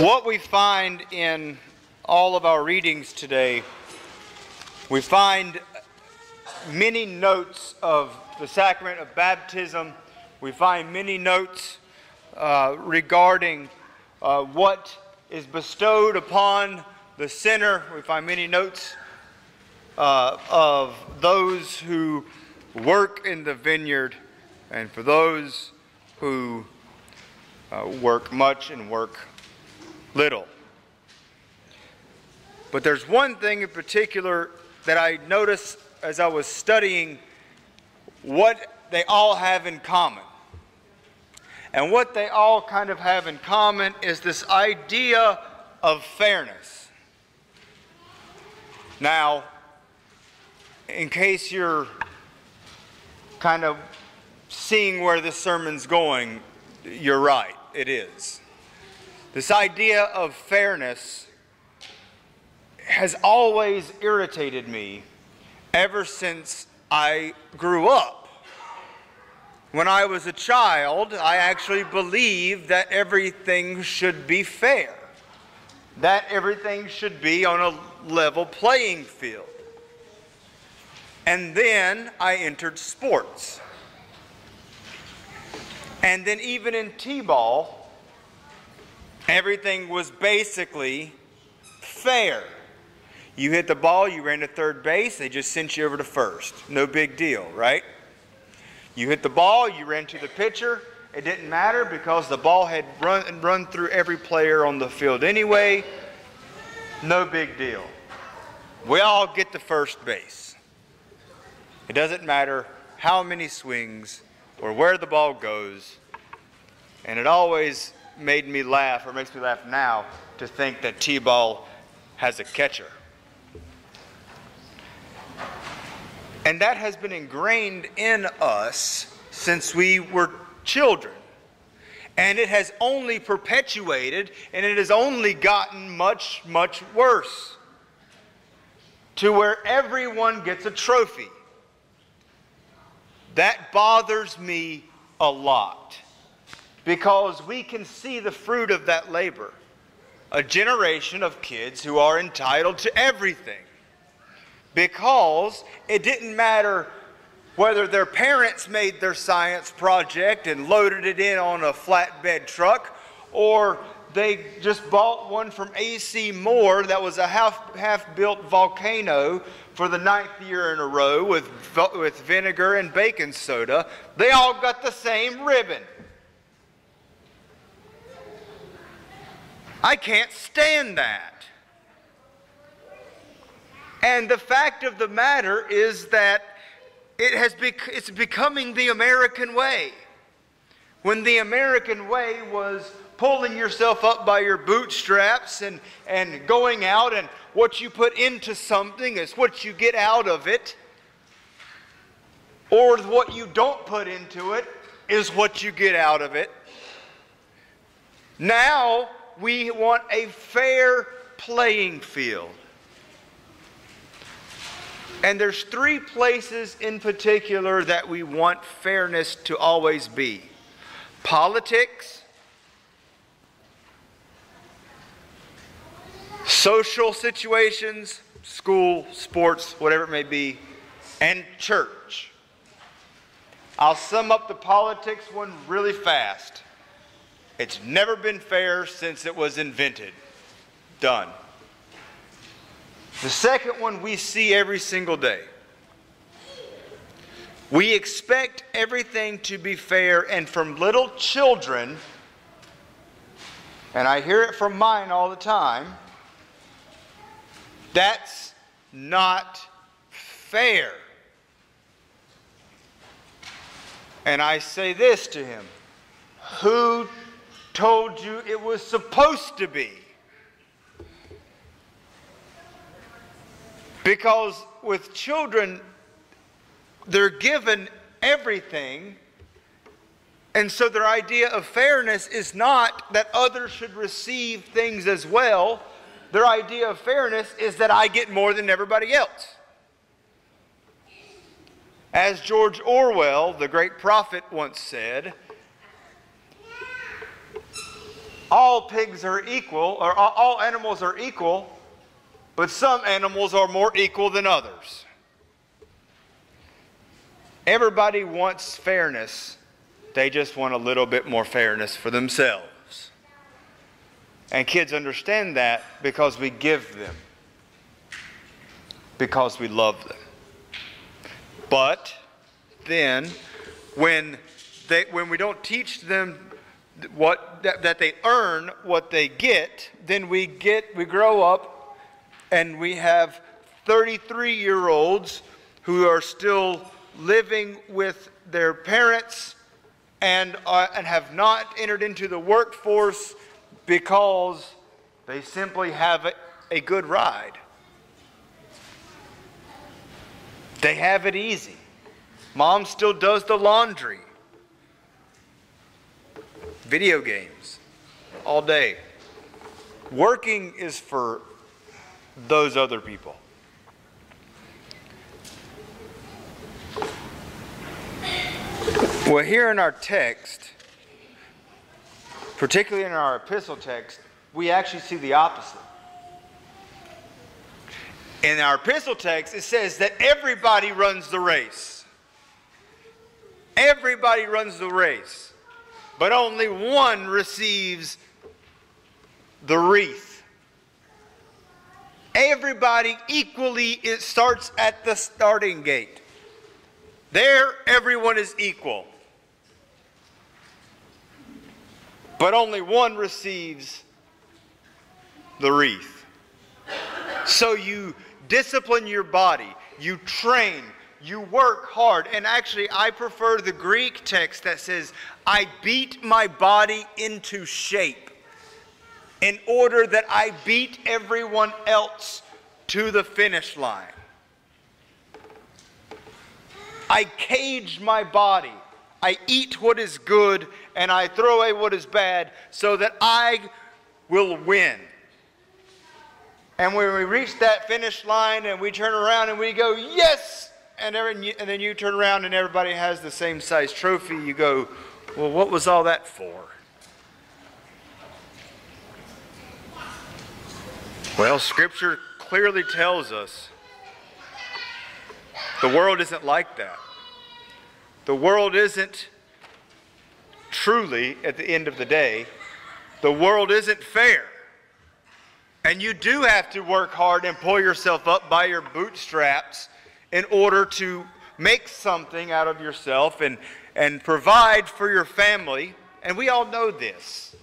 What we find in all of our readings today, we find many notes of the sacrament of baptism. We find many notes uh, regarding uh, what is bestowed upon the sinner. We find many notes uh, of those who work in the vineyard and for those who uh, work much and work little. But there's one thing in particular that I noticed as I was studying what they all have in common. And what they all kind of have in common is this idea of fairness. Now, in case you're kind of seeing where this sermon's going, you're right, it is. This idea of fairness has always irritated me ever since I grew up. When I was a child, I actually believed that everything should be fair, that everything should be on a level playing field. And then I entered sports. And then, even in T ball, Everything was basically fair. You hit the ball, you ran to third base, they just sent you over to first. No big deal, right? You hit the ball, you ran to the pitcher. It didn't matter because the ball had run run through every player on the field anyway. No big deal. We all get to first base. It doesn't matter how many swings or where the ball goes. And it always made me laugh, or makes me laugh now, to think that T ball has a catcher. And that has been ingrained in us since we were children. And it has only perpetuated, and it has only gotten much, much worse to where everyone gets a trophy. That bothers me a lot because we can see the fruit of that labor. A generation of kids who are entitled to everything. Because it didn't matter whether their parents made their science project and loaded it in on a flatbed truck or they just bought one from AC Moore that was a half, half built volcano for the ninth year in a row with, with vinegar and baking soda. They all got the same ribbon. I can't stand that. And the fact of the matter is that it has bec- it's becoming the American way. When the American way was pulling yourself up by your bootstraps and, and going out, and what you put into something is what you get out of it, or what you don't put into it is what you get out of it. Now, we want a fair playing field. And there's three places in particular that we want fairness to always be politics, social situations, school, sports, whatever it may be, and church. I'll sum up the politics one really fast. It's never been fair since it was invented. Done. The second one we see every single day. We expect everything to be fair, and from little children, and I hear it from mine all the time, that's not fair. And I say this to him Who told you it was supposed to be. Because with children, they're given everything. And so their idea of fairness is not that others should receive things as well. Their idea of fairness is that I get more than everybody else. As George Orwell, the great prophet, once said, all pigs are equal, or all animals are equal, but some animals are more equal than others. Everybody wants fairness, they just want a little bit more fairness for themselves. And kids understand that because we give them, because we love them. But then, when, they, when we don't teach them what, that, that they earn what they get, then we get, we grow up and we have 33 year olds who are still living with their parents and, uh, and have not entered into the workforce because they simply have a, a good ride. They have it easy. Mom still does the laundry video games all day. Working is for those other people. Well, here in our text, particularly in our epistle text, we actually see the opposite. In our epistle text, it says that everybody runs the race. Everybody runs the race but only one receives the wreath. Everybody equally it starts at the starting gate. There, everyone is equal. But only one receives the wreath. So you discipline your body, you train, you work hard. And actually, I prefer the Greek text that says, I beat my body into shape in order that I beat everyone else to the finish line. I cage my body. I eat what is good and I throw away what is bad so that I will win. And when we reach that finish line and we turn around and we go, Yes, and, every, and then you turn around and everybody has the same size trophy, you go, well, what was all that for? Well, Scripture clearly tells us the world isn't like that. The world isn't truly, at the end of the day, the world isn't fair. And you do have to work hard and pull yourself up by your bootstraps in order to make something out of yourself and, and provide for your family. And we all know this.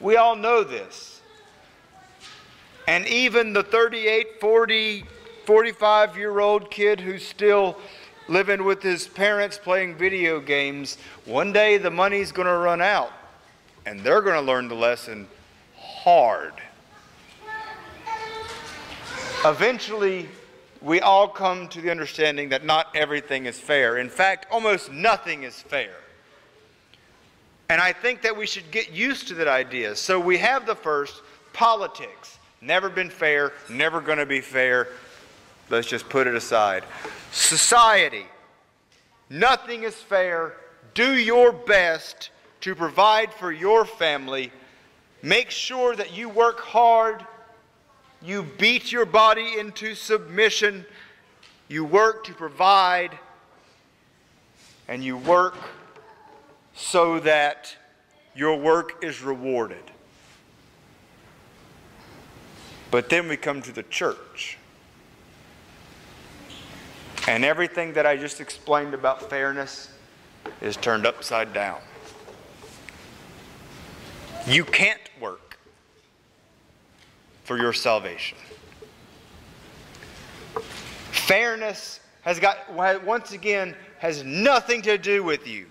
We all know this. And even the 38, 40, 45 year old kid who's still living with his parents playing video games, one day the money's going to run out. And they're going to learn the lesson hard. Eventually, we all come to the understanding that not everything is fair. In fact, almost nothing is fair. And I think that we should get used to that idea. So we have the first politics. Never been fair, never going to be fair. Let's just put it aside. Society. Nothing is fair. Do your best to provide for your family. Make sure that you work hard you beat your body into submission. You work to provide. And you work so that your work is rewarded. But then we come to the church. And everything that I just explained about fairness is turned upside down. You can't work for your salvation. Fairness has got, once again, has nothing to do with you.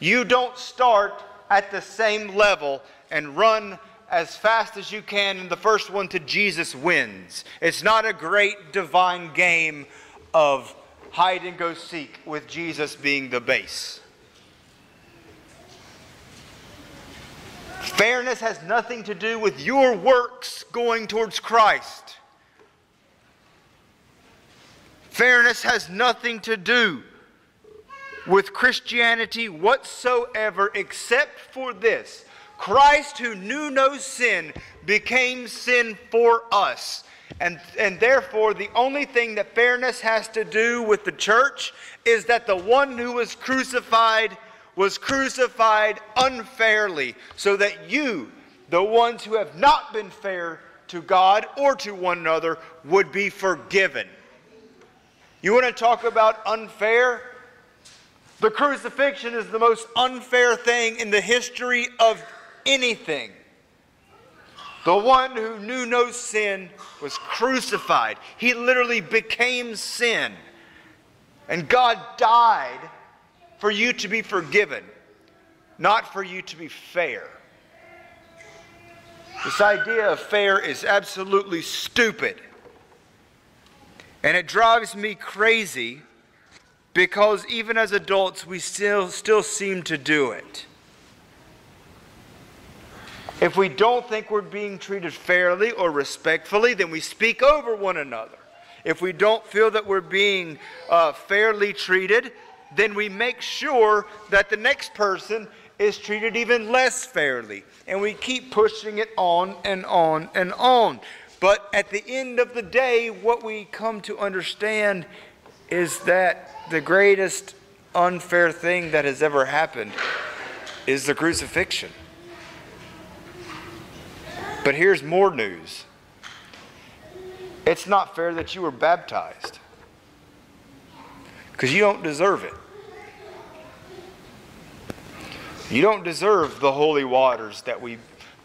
You don't start at the same level and run as fast as you can, and the first one to Jesus wins. It's not a great divine game of hide and go seek with Jesus being the base. Fairness has nothing to do with your works going towards Christ. Fairness has nothing to do with Christianity whatsoever except for this Christ, who knew no sin, became sin for us. And, and therefore, the only thing that fairness has to do with the church is that the one who was crucified was crucified unfairly, so that you, the ones who have not been fair to God or to one another, would be forgiven. You want to talk about unfair? The crucifixion is the most unfair thing in the history of anything. The one who knew no sin was crucified. He literally became sin. And God died for you to be forgiven, not for you to be fair. This idea of fair is absolutely stupid. And it drives me crazy because even as adults, we still, still seem to do it. If we don't think we're being treated fairly or respectfully, then we speak over one another. If we don't feel that we're being uh, fairly treated, then we make sure that the next person is treated even less fairly. And we keep pushing it on and on and on. But at the end of the day, what we come to understand is that the greatest unfair thing that has ever happened is the crucifixion. But here's more news it's not fair that you were baptized because you don't deserve it. You don't deserve the holy waters that we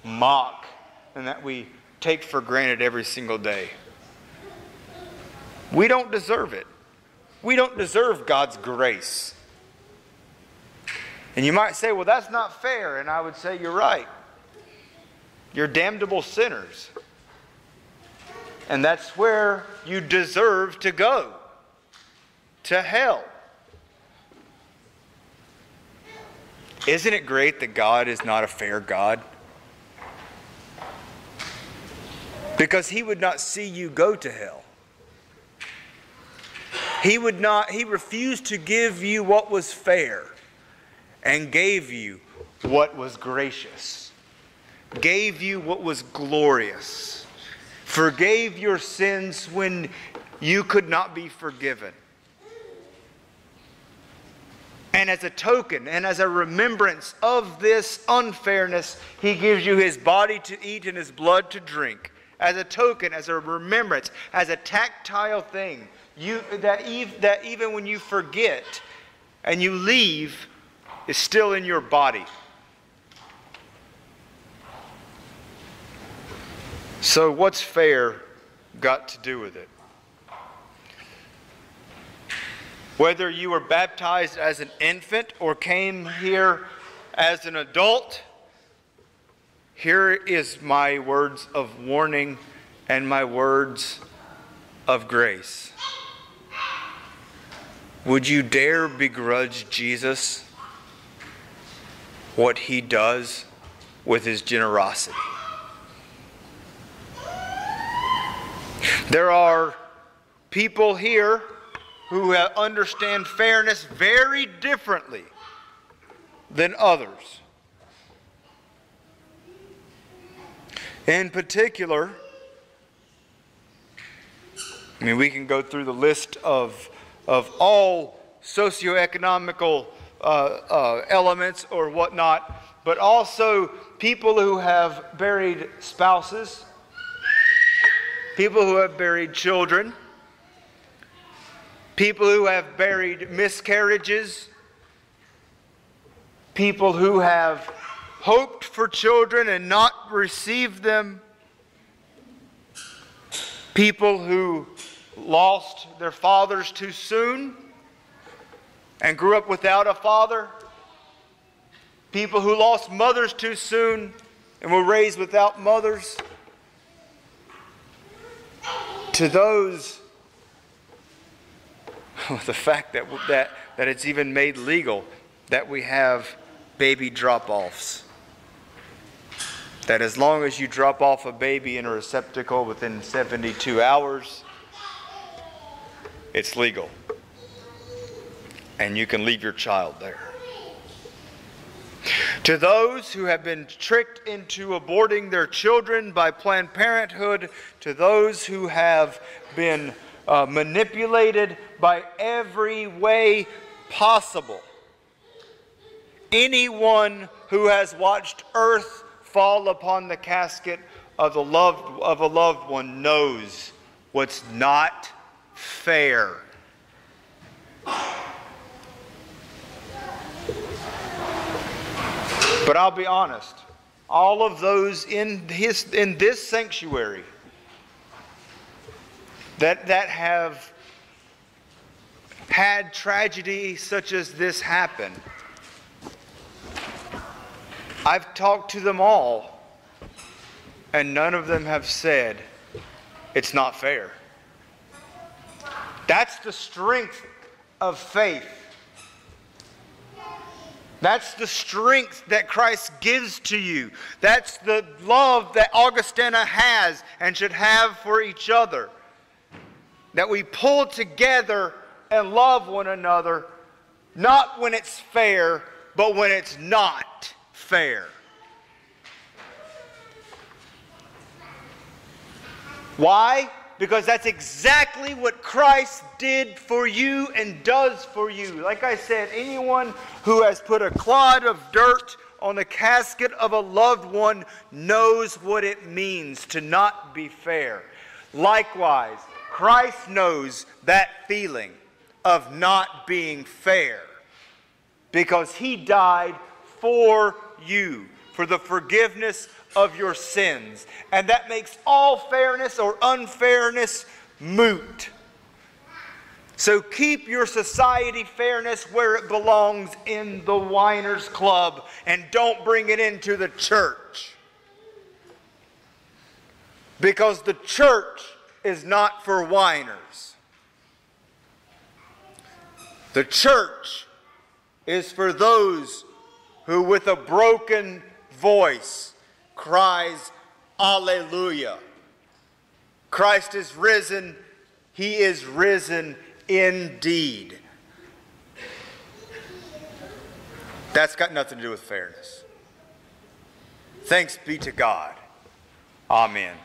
mock and that we take for granted every single day. We don't deserve it. We don't deserve God's grace. And you might say, well, that's not fair. And I would say, you're right. You're damnable sinners. And that's where you deserve to go to hell. Isn't it great that God is not a fair God? Because he would not see you go to hell. He would not, he refused to give you what was fair and gave you what was gracious gave you what was glorious, forgave your sins when you could not be forgiven. And as a token and as a remembrance of this unfairness, he gives you his body to eat and his blood to drink. As a token, as a remembrance, as a tactile thing, you, that, ev- that even when you forget and you leave, is still in your body. So, what's fair got to do with it? Whether you were baptized as an infant or came here as an adult, here is my words of warning and my words of grace. Would you dare begrudge Jesus what he does with his generosity? There are people here who understand fairness very differently than others. In particular, I mean, we can go through the list of, of all socioeconomical uh, uh, elements or whatnot, but also people who have buried spouses people who have buried children, people who have buried miscarriages, people who have hoped for children and not received them, people who lost their fathers too soon and grew up without a father, people who lost mothers too soon and were raised without mothers. To those, the fact that, that, that it's even made legal that we have baby drop offs. That as long as you drop off a baby in a receptacle within 72 hours, it's legal. and you can leave your child there. To those who have been tricked into aborting their children by Planned Parenthood, to those who have been uh, manipulated by every way possible, anyone who has watched earth fall upon the casket of, the loved, of a loved one knows what's not fair. But I'll be honest, all of those in, his, in this sanctuary that, that have had tragedy such as this happen, I've talked to them all, and none of them have said it's not fair. That's the strength of faith. That's the strength that Christ gives to you. That's the love that Augustana has and should have for each other. That we pull together and love one another, not when it's fair, but when it's not fair. Why? because that's exactly what Christ did for you and does for you. Like I said, anyone who has put a clod of dirt on the casket of a loved one knows what it means to not be fair. Likewise, Christ knows that feeling of not being fair because he died for you, for the forgiveness of your sins. And that makes all fairness or unfairness moot. So keep your society fairness where it belongs in the Whiners Club and don't bring it into the church. Because the church is not for whiners. The church is for those who, with a broken voice, cries, Alleluia. Christ is risen. He is risen indeed. That's got nothing to do with fairness. Thanks be to God. Amen.